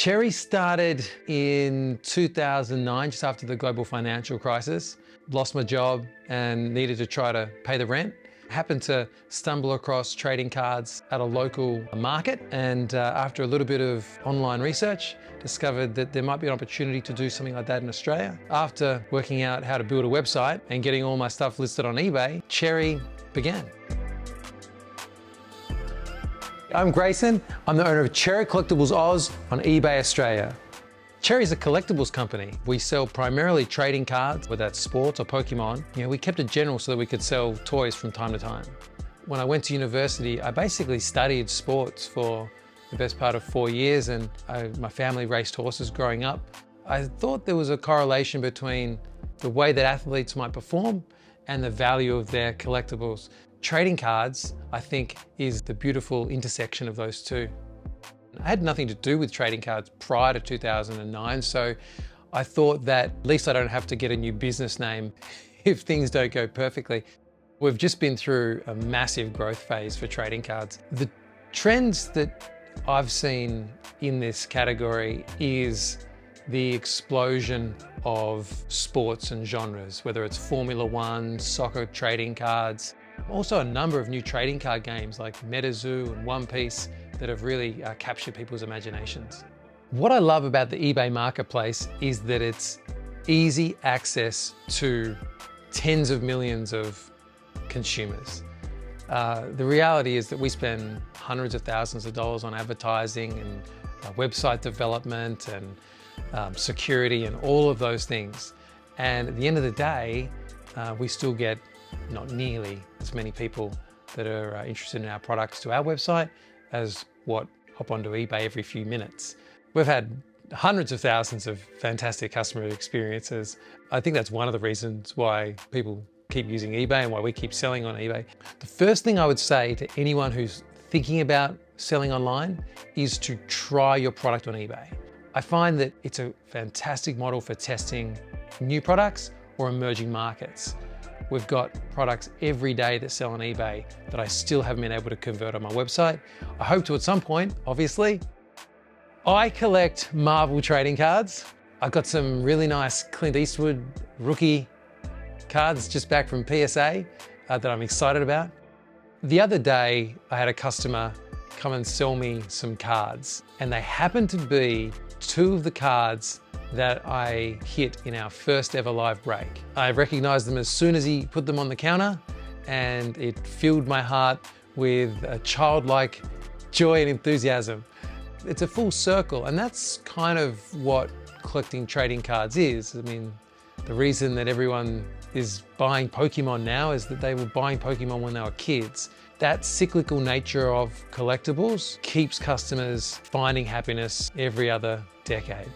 Cherry started in 2009, just after the global financial crisis. Lost my job and needed to try to pay the rent. Happened to stumble across trading cards at a local market and uh, after a little bit of online research, discovered that there might be an opportunity to do something like that in Australia. After working out how to build a website and getting all my stuff listed on eBay, Cherry began. I'm Grayson. I'm the owner of Cherry Collectables Oz on eBay Australia. Cherry is a collectibles company. We sell primarily trading cards, whether that's sports or Pokemon. You know, we kept it general so that we could sell toys from time to time. When I went to university, I basically studied sports for the best part of four years and I, my family raced horses growing up. I thought there was a correlation between the way that athletes might perform and the value of their collectibles. Trading cards, I think, is the beautiful intersection of those two. I had nothing to do with trading cards prior to 2009, so I thought that at least I don't have to get a new business name if things don't go perfectly. We've just been through a massive growth phase for trading cards. The trends that I've seen in this category is the explosion of sports and genres, whether it's Formula One, soccer trading cards, also a number of new trading card games like MetaZoo and One Piece that have really uh, captured people's imaginations. What I love about the eBay marketplace is that it's easy access to tens of millions of consumers. Uh, the reality is that we spend hundreds of thousands of dollars on advertising and uh, website development and um, security and all of those things. And at the end of the day, uh, we still get not nearly as many people that are uh, interested in our products to our website as what hop onto eBay every few minutes. We've had hundreds of thousands of fantastic customer experiences. I think that's one of the reasons why people keep using eBay and why we keep selling on eBay. The first thing I would say to anyone who's thinking about selling online is to try your product on eBay. I find that it's a fantastic model for testing new products or emerging markets. We've got products every day that sell on eBay that I still haven't been able to convert on my website. I hope to at some point, obviously. I collect Marvel trading cards. I've got some really nice Clint Eastwood rookie cards just back from PSA uh, that I'm excited about. The other day, I had a customer come and sell me some cards and they happened to be two of the cards that I hit in our first ever live break. I recognized them as soon as he put them on the counter and it filled my heart with a childlike joy and enthusiasm. It's a full circle and that's kind of what collecting trading cards is. I mean, the reason that everyone is buying Pokemon now is that they were buying Pokemon when they were kids. That cyclical nature of collectibles keeps customers finding happiness every other decade.